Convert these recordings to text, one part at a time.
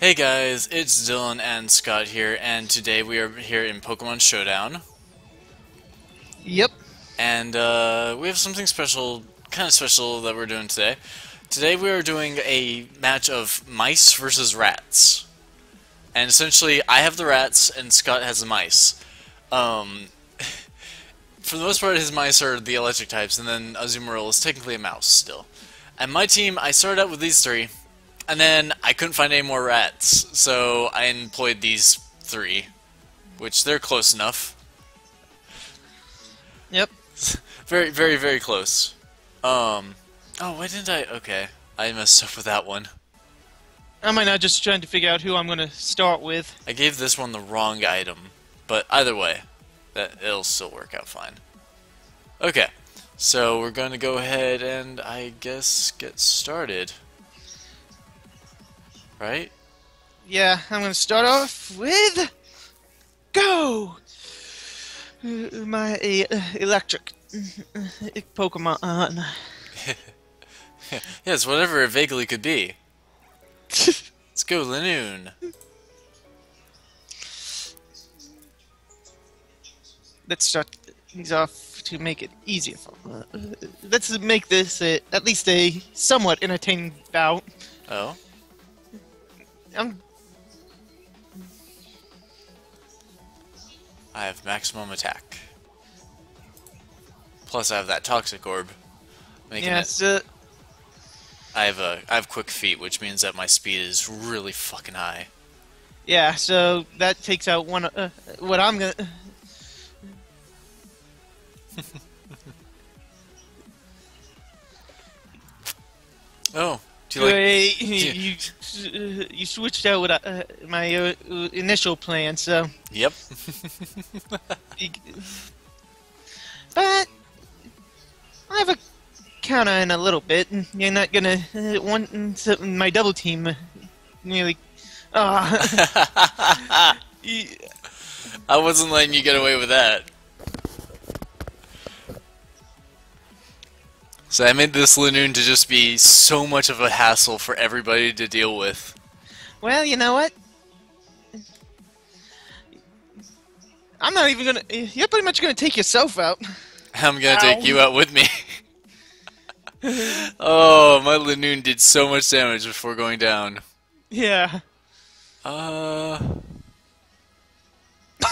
Hey guys, it's Dylan and Scott here, and today we are here in Pokemon Showdown, Yep. and uh, we have something special, kind of special that we're doing today. Today we are doing a match of mice versus rats, and essentially I have the rats and Scott has the mice. Um, for the most part, his mice are the electric types, and then Azumarill is technically a mouse still. And my team, I started out with these three, and then I couldn't find any more rats, so I employed these three, which they're close enough. Yep. Very, very, very close. Um, oh, why didn't I? Okay, I messed up with that one. Am I not just trying to figure out who I'm going to start with? I gave this one the wrong item, but either way, that it'll still work out fine. Okay, so we're going to go ahead and I guess get started. Right? Yeah, I'm going to start off with go. Uh, My uh, electric uh, Pokemon. yes, whatever it vaguely could be. Let's go, Linoone. Let's start these off to make it easier for. Uh, let's make this uh, at least a somewhat entertaining bout. Oh, I'm I have maximum attack. Plus, I have that toxic orb. Making yeah, it, I have a I have quick feet, which means that my speed is really fucking high. yeah. So that takes out one. Uh, what I'm gonna. Oh, do you like? Wait, you, you, you switched out with uh, my uh, initial plan, so. Yep. But I have a counter in a little bit. and You're not gonna uh, want my double team uh, nearly. Y- I wasn't letting you get away with that. So I made this Linoone to just be so much of a hassle for everybody to deal with. well, you know what? I'm not even gonna. You're pretty much gonna take yourself out. I'm gonna Ow. take you out with me. oh, my Linoone did so much damage before going down. Yeah. Uh.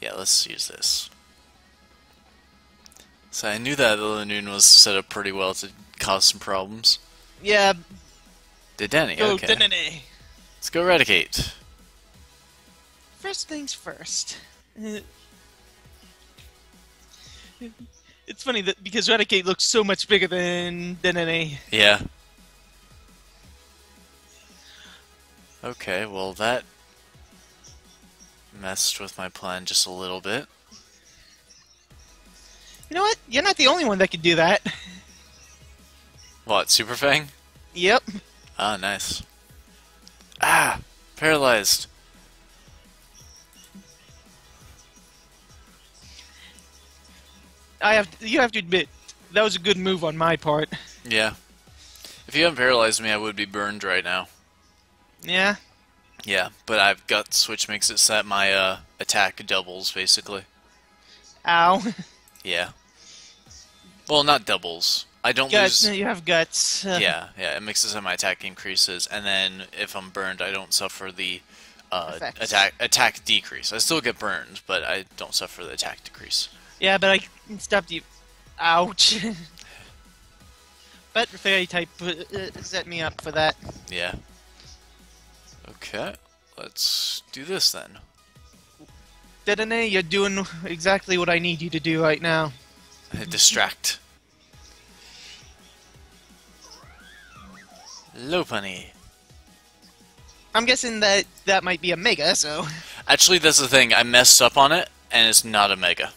yeah, let's use this. So I knew that the Linoone was set up pretty well to cause some problems. Yeah. Did Danny? Go, okay. Dedenne. Let's go eradicate. First things first. It's funny that because Raticate looks so much bigger than Dedenne. Yeah. Okay, well that messed with my plan just a little bit. You know what? You're not the only one that could do that. What, Super Fang? Yep. Ah, nice. Ah, paralyzed. I have. You have to admit that was a good move on my part. Yeah. If you hadn't paralyzed me, I would be burned right now. Yeah. Yeah, but I've guts, which makes it so that my uh, attack doubles, basically. Ow. Yeah. Well, not doubles. I don't Guts. lose. You have guts. Yeah, yeah. It mixes so my attack increases, and then if I'm burned, I don't suffer the uh, attack attack decrease. I still get burned, but I don't suffer the attack decrease. Yeah, but I stopped you. Ouch. but fairy type uh, uh, set me up for that. Yeah. Okay, let's do this then. Dedenne, you're doing exactly what I need you to do right now. Distract. Lopunny. I'm guessing that that might be a mega, so. Actually, that's the thing. I messed up on it, and it's not a mega.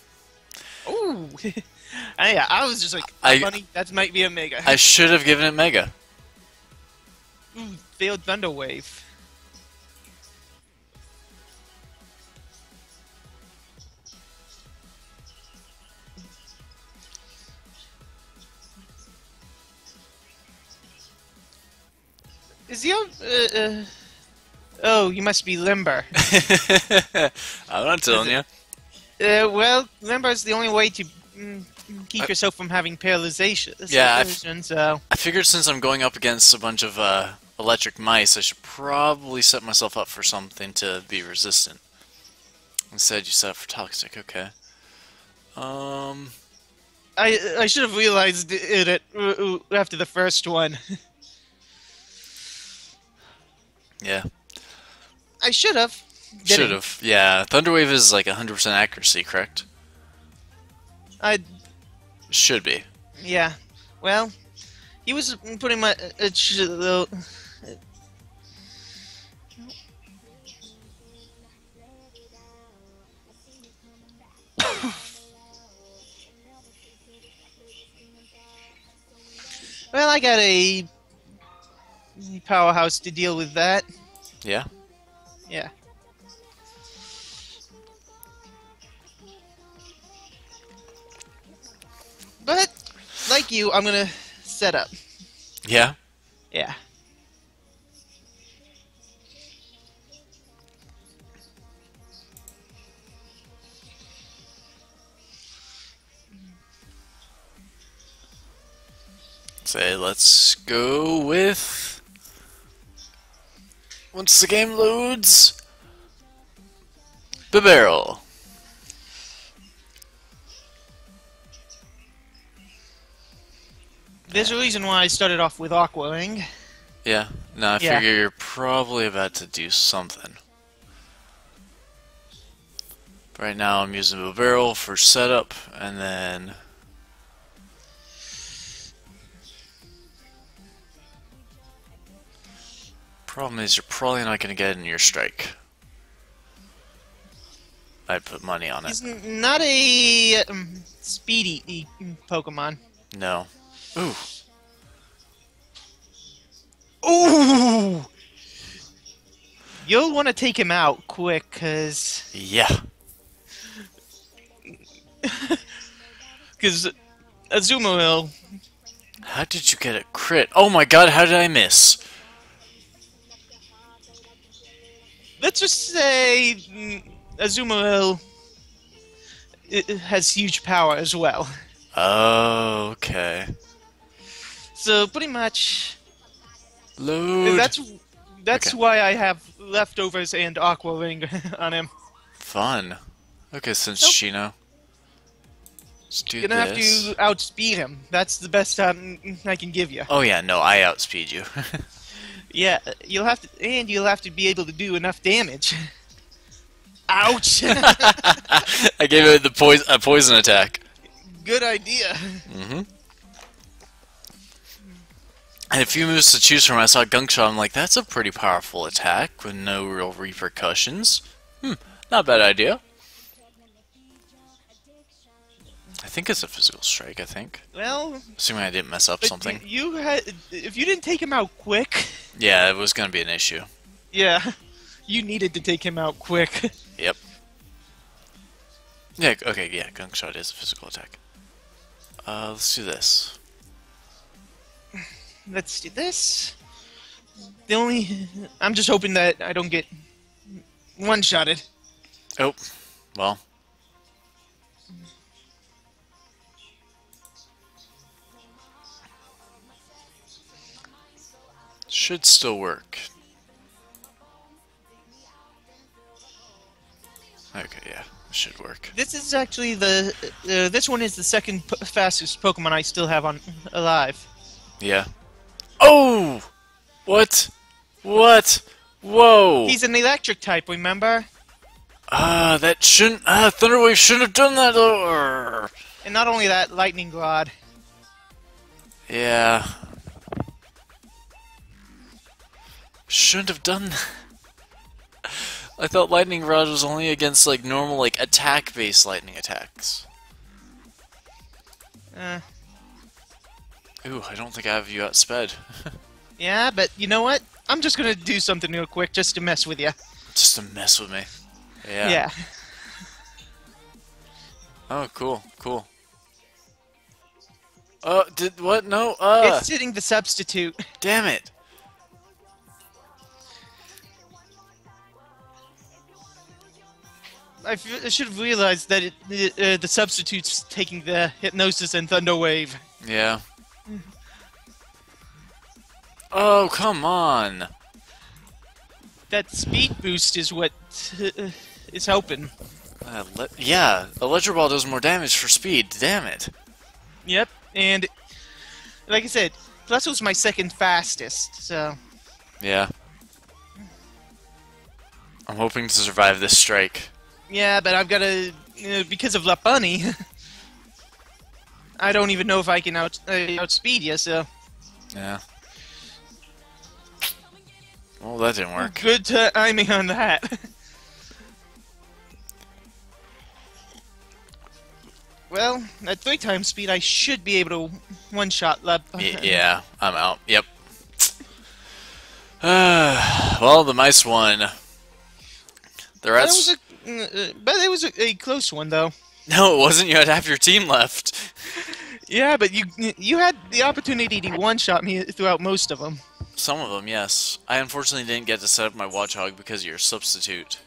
Ooh. I, yeah, I was just like, I- I, funny, that might be a mega. I should have given it mega. Ooh, failed Thunder Wave. Is the uh, uh, Oh, you must be limber. I'm not telling you. Uh, well, limber is the only way to mm, keep yourself from having paralyzation. Yeah, I've- so I figured since I'm going up against a bunch of uh, electric mice, I should probably set myself up for something to be resistant. Instead, you set up for toxic. Okay. Um. I I should have realized it uh, uh, after the first one. Yeah. I should have. Should have. Yeah. Thunderwave is like 100% accuracy, correct? I Should be. yeah. Well, he was putting my uh, sh- uh, Well, I got a powerhouse to deal with that. Yeah. Yeah. But, like you, I'm gonna set up. Yeah. Yeah. Say, let's go with. Once the game loads. The barrel. There's a reason why I started off with Aqua Ring. Yeah. Now I Yeah. figure you're probably about to do something. Right now I'm using the barrel for setup, and then Problem is, you're probably not going to get in your strike. I'd put money on it. He's not a um, speedy e- Pokemon. No. Ooh. Ooh! You'll want to take him out quick, cause, Yeah. cause Azumarill. How did you get a crit? Oh my god, how did I miss? Let's just say Azumarill i- i- has huge power as well. Oh, okay. So pretty much, Load. that's that's Okay. why I have leftovers and Aqua Ring on him. Fun. Okay, since Nope. Shino. Let's do Gonna have to outspeed him. That's the best um, I can give you. Oh yeah, no, I outspeed you. Yeah, you'll have to, and you'll have to be able to do enough damage. Ouch! I gave it the poison a poison attack. Good idea. Mm-hmm. And a few moves to choose from. I saw Gunk Shot. I'm like, that's a pretty powerful attack with no real repercussions. Hmm, not a bad idea. I think it's a physical strike. I think, Well, assuming I didn't mess up something. You had, if you didn't take him out quick, Yeah, it was gonna be an issue. yeah, you needed to take him out quick. Yep. Yeah, okay, yeah, gunk shot is a physical attack. Uh, let's do this. Let's do this. The only, I'm just hoping that I don't get one-shotted. Oh, well. Should still work. Okay, yeah, it should work. This is actually the, uh, this one is the second p- fastest Pokemon I still have on alive. Yeah. Oh! What? What? Whoa! He's an electric type, remember? Ah, that shouldn't. Ah, Thunderwave shouldn't have done that. Urgh. And not only that, Lightning Rod. Yeah. Shouldn't have done that. I thought Lightning Rod was only against like normal like attack based lightning attacks. Uh, Ooh, I don't think I have you outsped. yeah, but you know what? I'm just gonna do something real quick just to mess with you. Just to mess with me. Yeah. Yeah. Oh, cool, cool. Oh, did what? No. Uh, It's hitting the substitute. damn it. I, f- I should have realized that it, the, uh, the substitute's taking the hypnosis and thunder wave. Yeah. Oh, come on. That speed boost is what uh, is helping. Uh, le- yeah, Electro Ball does more damage for speed. Damn it. Yep, and like I said, was my second fastest, so Yeah. I'm hoping to survive this strike. Yeah. But I've got to uh, because of Lopunny. I don't even know if I can out uh, outspeed you. So Yeah. Well, that didn't work. good timing on that. well, at three times speed, I should be able to one shot La. Y- yeah, I'm out. Yep. well, the mice won. The But it rats. was a, uh, but it was a, a close one though. No, it wasn't. You had half your team left. Yeah, but you you had the opportunity to one shot me throughout most of them. Some of them, yes. I unfortunately didn't get to set up my Watchog because of your substitute.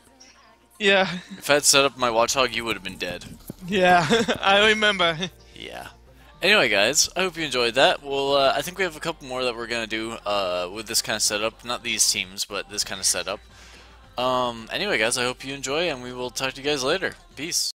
Yeah, If I had set up my Watchog, you would have been dead. yeah, I remember. Yeah. Anyway, guys, I hope you enjoyed that. Well, uh, I think we have a couple more that we're gonna do uh, with this kind of setup. Not these teams, but this kind of setup. Um, anyway, guys, I hope you enjoy, and we will talk to you guys later. Peace.